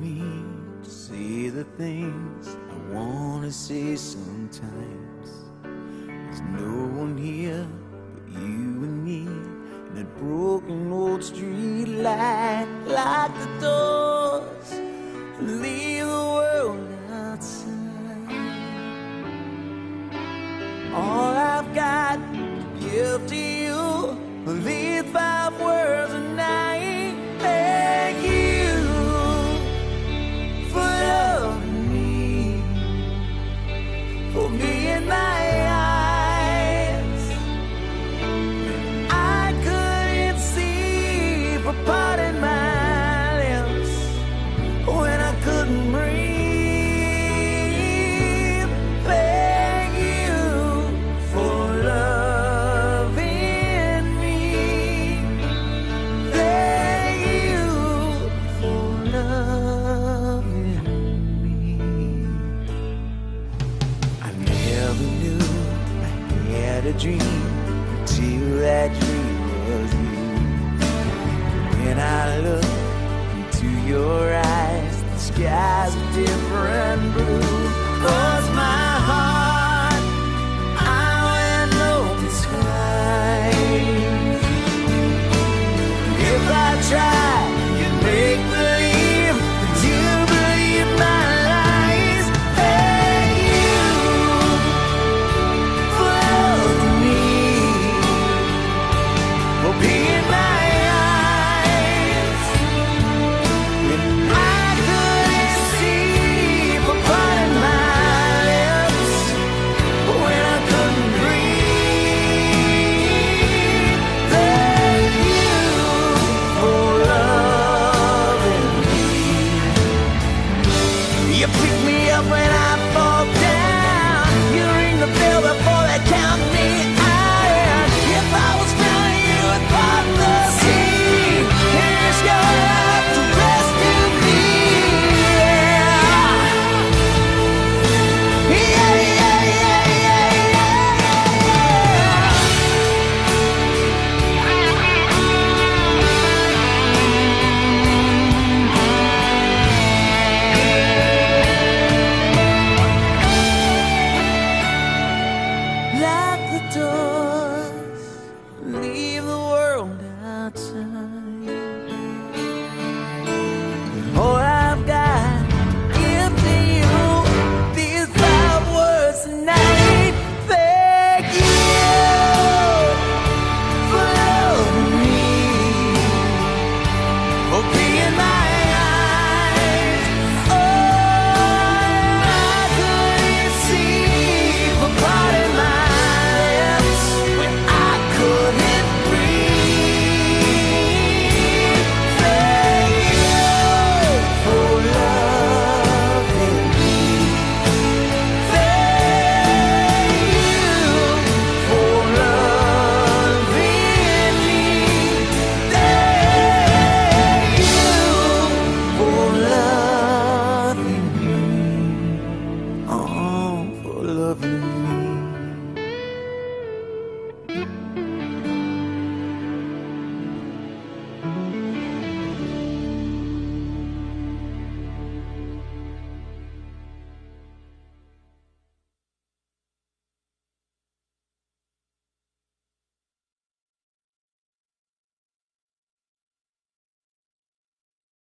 Me to say the things I wanna say sometimes. There's no one here but you and me. And that broken old street light, lock the doors, a dream until that dream was you. When I look into your eyes, the sky's a different blue.